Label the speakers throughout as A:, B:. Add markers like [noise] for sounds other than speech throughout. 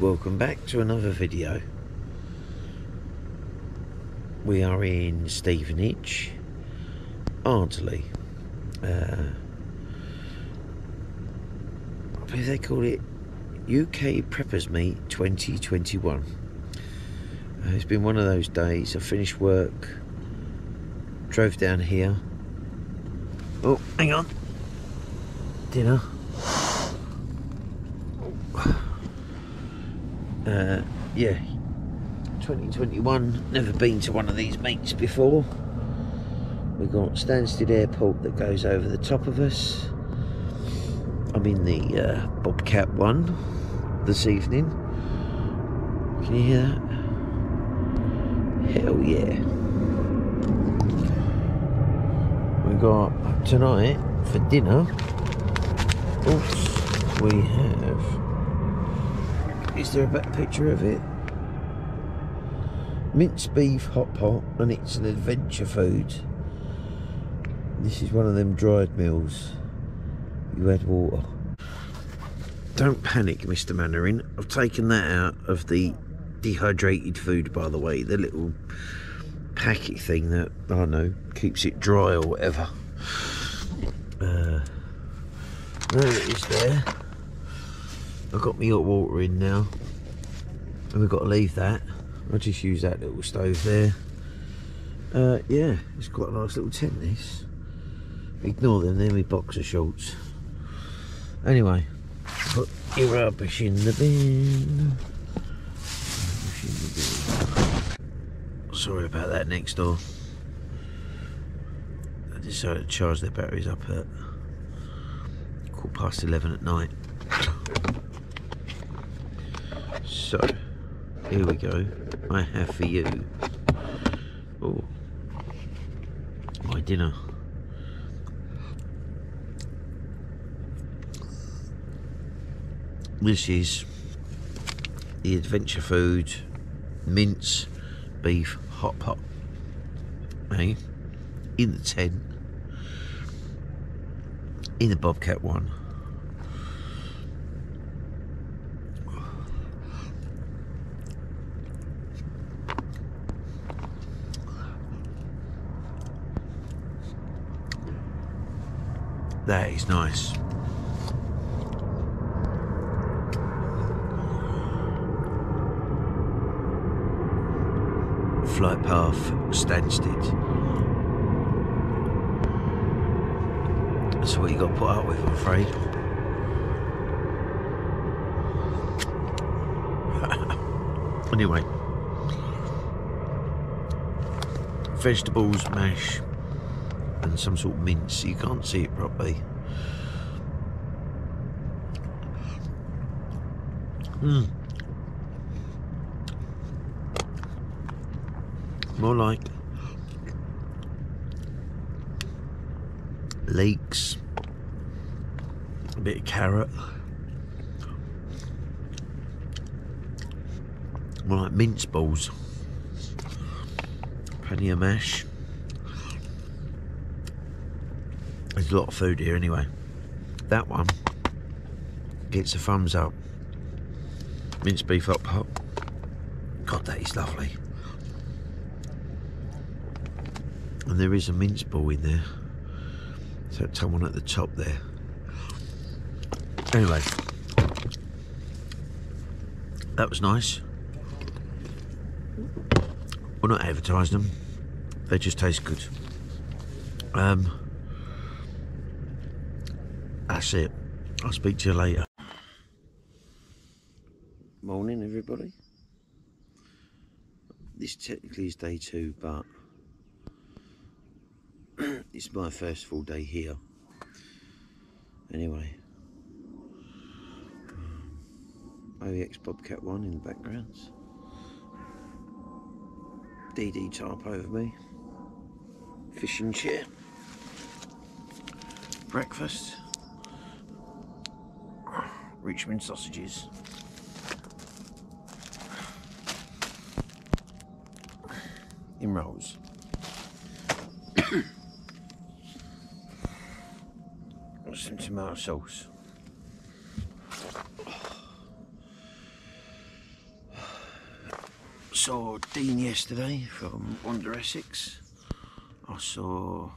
A: Welcome back to another video. We are in Stevenage, Ardeley. Uh, I believe they call it UK Preppers Meet 2021. Uh, it's been one of those days. I finished work, drove down here. Oh, hang on. Dinner. [sighs] Uh, yeah, 2021. Never been to one of these meets before. We've got Stansted Airport that goes over the top of us. I'm in the uh, Bobcat one this evening. Can you hear that? Hell yeah. We got tonight for dinner. Oops, we have. Is there a better picture of it? Minced beef hot pot, and it's an adventure food. This is one of them dried meals. You add water. Don't panic, Mr. Mainwaring. I've taken that out of the dehydrated food, by the way. The little packet thing that, I don't know, keeps it dry or whatever. Uh, there it is there. I've got my hot water in now. And we've got to leave that. I'll just use that little stove there. Uh, yeah, it's quite a nice little tent this. Ignore them, they're my boxer shorts. Anyway, put your rubbish in the bin. Rubbish in the bin. Sorry about that next door. I decided to charge their batteries up at quarter past 11 at night. So, here we go. I have for you oh, my dinner. This is the adventure food mince beef hot pot. Hey, in the tent, in the Bobcat one. That is nice. Flight path Stansted. That's what you got to put up with, I'm afraid. [laughs] anyway, vegetables, mash, and some sort of mince. You can't see it properly. Hmm. More like leeks, a bit of carrot, more like mince balls, plenty of mash. There's a lot of food here anyway. That one gets a thumbs up. Minced beef up. God, that is lovely. And there is a mince ball in there. So someone at the top there. Anyway. That was nice. We're not advertising them. They just taste good. Um, that's it. I'll speak to you later. Morning, everybody. This technically is day two, but it's my first full day here. Anyway, um, OEX Bobcat 1 in the backgrounds. DD tarp over me. Fishing chair. Breakfast. Richmond sausages. in rolls. Some tomato sauce. Saw Dean yesterday from Wander Essex. I saw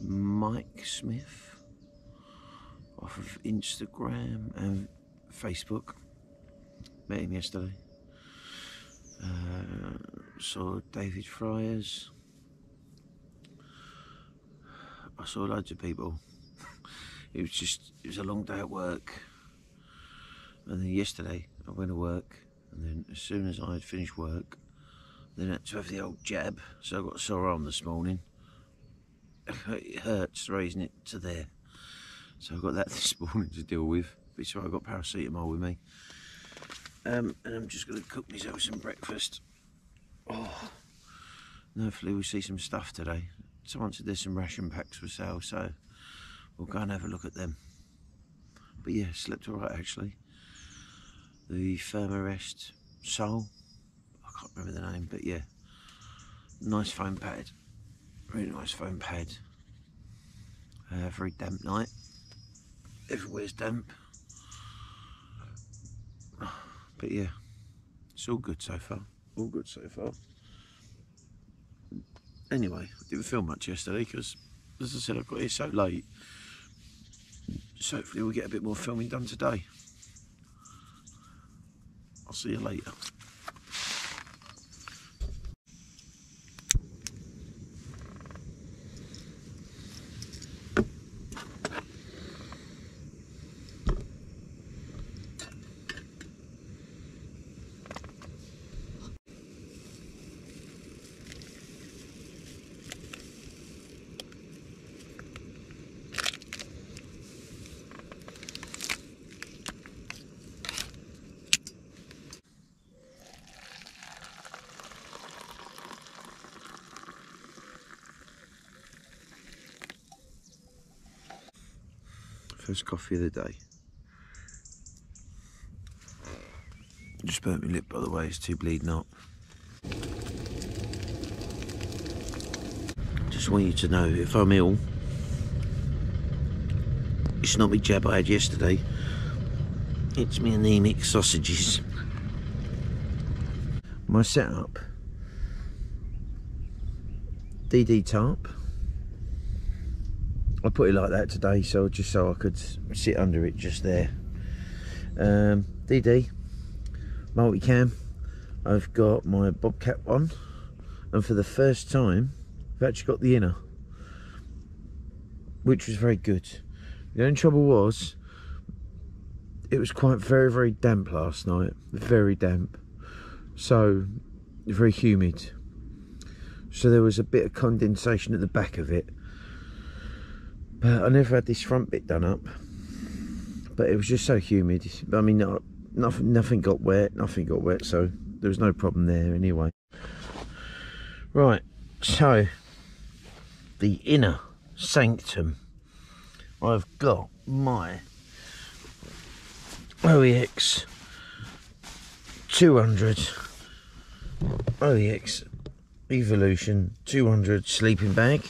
A: Mike Smith off of Instagram and Facebook. Met him yesterday. Uh, saw David Fryers. I saw loads of people. It was just, it was a long day at work. And then yesterday I went to work and then as soon as I had finished work, then I had to have the old jab. So I got a sore arm this morning. It hurts raising it to there. So I got that [laughs] this morning to deal with. But so I got paracetamol with me. Um, and I'm just going to cook myself some breakfast. Oh, and hopefully we'll see some stuff today. Someone said there's some ration packs for sale, so we'll go and have a look at them. But yeah, slept alright actually. The Thermarest Sol, I can't remember the name, but yeah, nice foam pad, really nice foam pad. Uh, very damp night, everywhere's damp. But yeah, it's all good so far. All good so far. Anyway, I didn't film much yesterday because, as I said, I got here so late. So hopefully we'll get a bit more filming done today. I'll see you later. First coffee of the day. Just burnt my lip by the way, it's too bleeding up. Just want you to know if I'm ill, it's not my jab I had yesterday, it's me anemic sausages. My setup DD tarp I put it like that today so just so I could sit under it just there. Um, DD multicam I've got my Bobcat on and for the first time I've actually got the inner which was very good. The only trouble was it was quite very very damp last night very damp so very humid. So there was a bit of condensation at the back of it but I never had this front bit done up. But it was just so humid. I mean, not, nothing, nothing got wet, nothing got wet, so there was no problem there anyway. Right, so the inner sanctum. I've got my OEX 200 OEX Evolution 200 sleeping bag.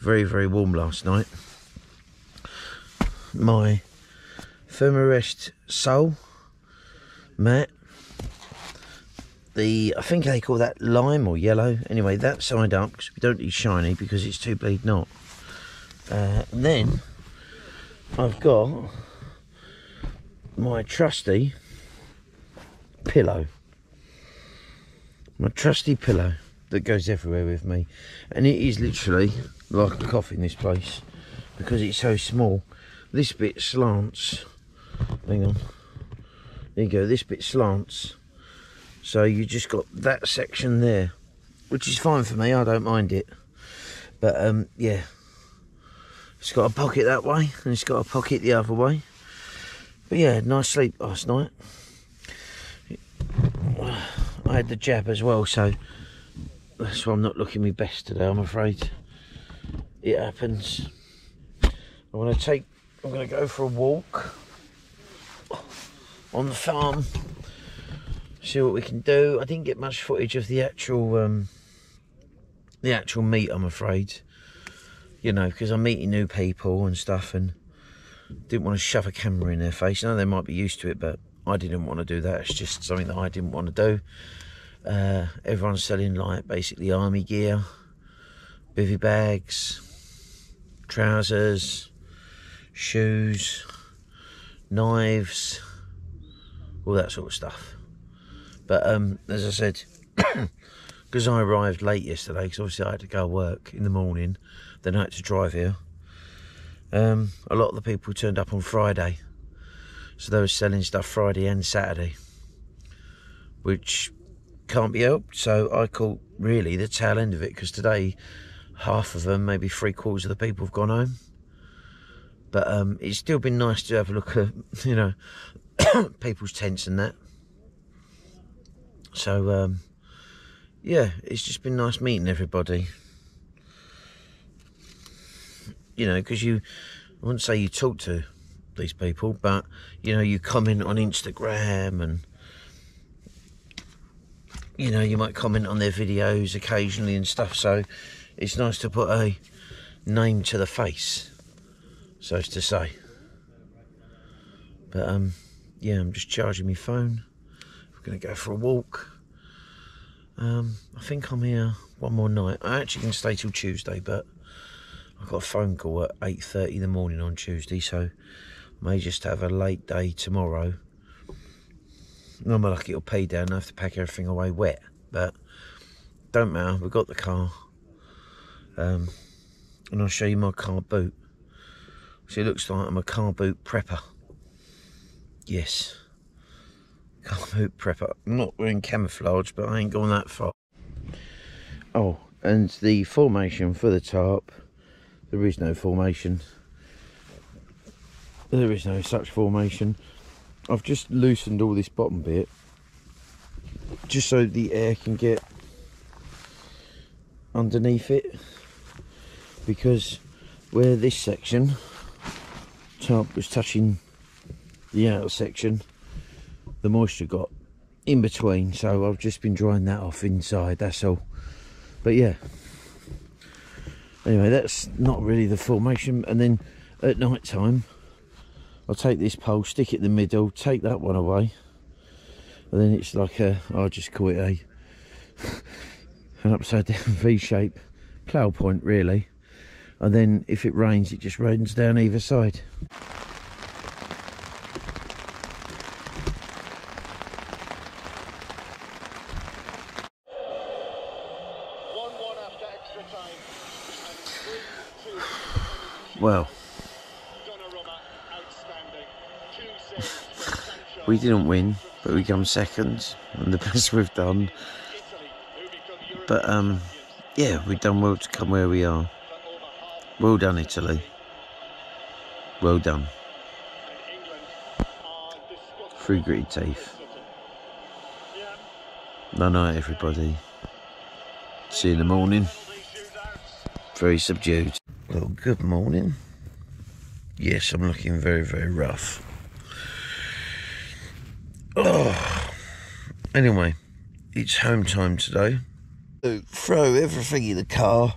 A: Very, very warm last night my Thermarest Sol mat. The I think they call that lime or yellow. Anyway, that side up because we don't need shiny because it's too bleed not. Uh, then I've got my trusty pillow. My trusty pillow that goes everywhere with me, and it is literally like a coffin. This place because it's so small this bit slants. Hang on. There you go this bit slants. So you just got that section there which is fine for me I don't mind it. But um yeah. It's got a pocket that way and it's got a pocket the other way. But yeah nice sleep last night. I had the jab as well so that's why I'm not looking my best today I'm afraid. It happens. I want to take I'm going to go for a walk on the farm, see what we can do. I didn't get much footage of the actual um, the actual meet, I'm afraid. You know, because I'm meeting new people and stuff and didn't want to shove a camera in their face. I know they might be used to it, but I didn't want to do that. It's just something that I didn't want to do. Uh, everyone's selling like basically army gear, bivy bags, trousers, shoes, knives, all that sort of stuff. But um, as I said, [coughs] because I arrived late yesterday, because obviously I had to go work in the morning, then I had to drive here. Um, a lot of the people turned up on Friday, so they were selling stuff Friday and Saturday, which can't be helped. So I caught really the tail end of it because today, half of them, maybe three quarters of the people have gone home. But um, it's still been nice to have a look at, [laughs] you know, [coughs] people's tents and that. So, um, yeah, it's just been nice meeting everybody. You know, because you, I wouldn't say you talk to these people, but, you know, you comment on Instagram and, you know, you might comment on their videos occasionally and stuff. So it's nice to put a name to the face, so as to say. But, um, yeah, I'm just charging my phone. We're going to go for a walk. Um, I think I'm here one more night. I actually can stay till Tuesday, but I've got a phone call at 8.30 in the morning on Tuesday, so I may just have a late day tomorrow. I'm lucky it'll pay down. I have to pack everything away wet, but don't matter. We've got the car. Um, and I'll show you my car boot. So it looks like I'm a car boot prepper. Yes. Car boot prepper. I'm not wearing camouflage, but I ain't gone that far. Oh, and the formation for the tarp. There is no formation. There is no such formation. I've just loosened all this bottom bit just so the air can get underneath it because where this section top was touching the outer section. The moisture got in between so I've just been drying that off inside that's all. But yeah. Anyway that's not really the formation and then at night time I'll take this pole, stick it in the middle, take that one away, and then it's like a, I'll just call it a, [laughs] an upside down V shape plough point really. And then if it rains, it just rains down either side. Well, [laughs] we didn't win, but we come second, and the [laughs] best we've done. But um, yeah, we've done well to come where we are. Well done, Italy. Well done. Through gritty teeth. No night, everybody. See you in the morning. Very subdued. Well, good morning. Yes, I'm looking very, very rough. Oh. Anyway, it's home time today. Throw everything in the car.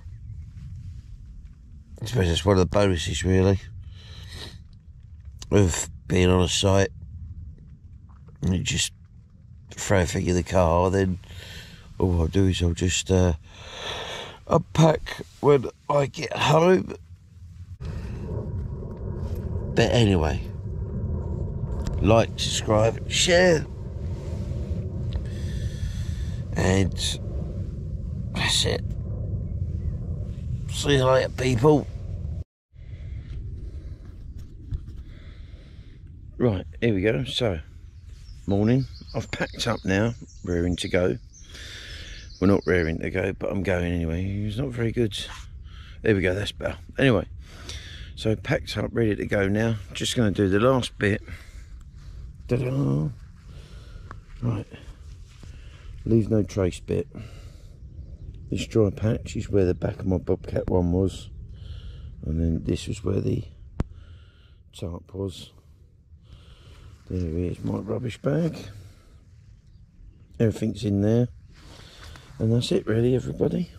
A: I suppose that's one of the bonuses, really, of being on a site. And you just throw everything in the car, then all I'll do is I'll just uh, unpack when I get home. But anyway, like, subscribe, share. And that's it. See you later, people. Right, here we go. So, morning. I've packed up now, rearing to go. We're not rearing to go, but I'm going anyway. It's not very good. There we go, that's better. Anyway, so packed up, ready to go now. Just going to do the last bit. Ta-da! Right. Leave no trace bit. This dry patch is where the back of my Bobcat one was. And then this was where the tarp was. There is my rubbish bag. Everything's in there. And that's it really everybody.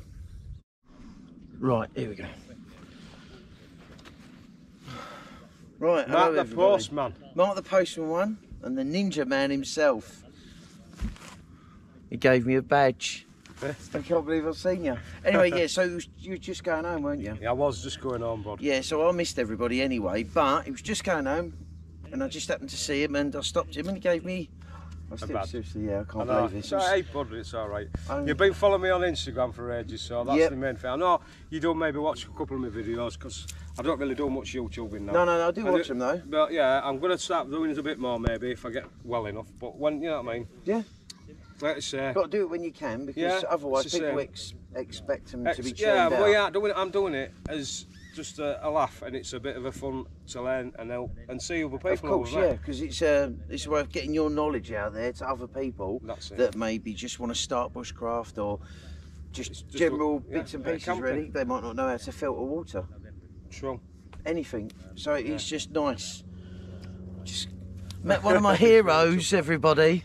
A: Right, here we go. Right,
B: Mark the
A: everybody.
B: postman.
A: Mark the postman one, and the ninja man himself. He gave me a badge. I can't believe I've seen you. Anyway, yeah, so you were just going home, weren't you? [laughs]
B: Yeah, I was just going home, bud.
A: Yeah, so I missed everybody anyway, but he was just going home, and I just happened to see him, and I stopped him, and he gave me. I still, seriously, yeah, I
B: I
A: can't
B: know.
A: believe
B: It's
A: it.
B: right, bud. It's all right.
A: Um,
B: You've been following me on Instagram for ages, so that's
A: Yep.
B: the main thing. I know you don't maybe watch a couple of my videos because I don't really do much YouTubing now.
A: No, no, no, I do
B: I
A: watch them though.
B: But yeah, I'm going to start doing it a bit more maybe if I get well enough. But when, you know what I mean?
A: Yeah.
B: Let's say.
A: Got to do it when you can because
B: Yeah,
A: otherwise people ex- expect them
B: Ex-
A: to be
B: yeah,
A: churned
B: but
A: out.
B: yeah, doing it, I'm doing it as just a, a laugh and it's a bit of a fun to learn and help and see other people.
A: Of course, yeah, because it's uh, it's worth getting your knowledge out there to other people that maybe just want to start bushcraft or just,
B: just
A: general
B: a- yeah,
A: bits and pieces.
B: camping.
A: Really, they might not know how to filter water,
B: True.
A: anything. So it's just nice. Just met one of my [laughs] heroes, everybody.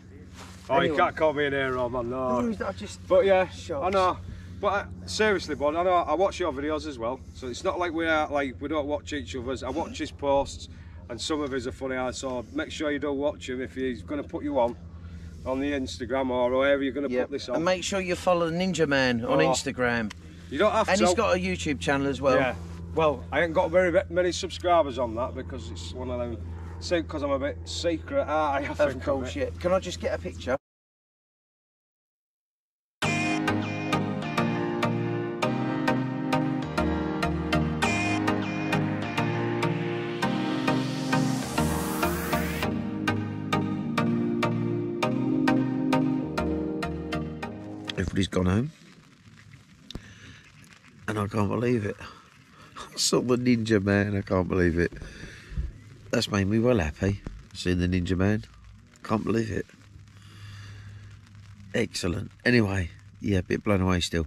B: Oh,
A: Anyway.
B: you can't call me an hero, man. No.
A: Just
B: But yeah,
A: Shots.
B: I know. But uh, seriously, bud, I know I watch your videos as well. So it's not like we are like we don't watch each other's. I watch his posts, and some of his are funny. So make sure you don't watch him if he's going to put you on on the Instagram or wherever you're going to
A: yeah,
B: put this on.
A: and make sure you follow the Ninja Man on
B: Oh.
A: Instagram,
B: you don't have
A: and
B: to.
A: And he's got a YouTube channel as well.
B: yeah. Well, I ain't got very many subscribers on that because it's one of them. See, because I'm a bit secret. Ah, I think
A: Of course, yeah. Can I just get a picture? Everybody's gone home. And I can't believe it. I saw the Ninja Man, I can't believe it. That's made me well happy, seeing the Ninja Man. Can't believe it. Excellent. Anyway, yeah, a bit blown away still.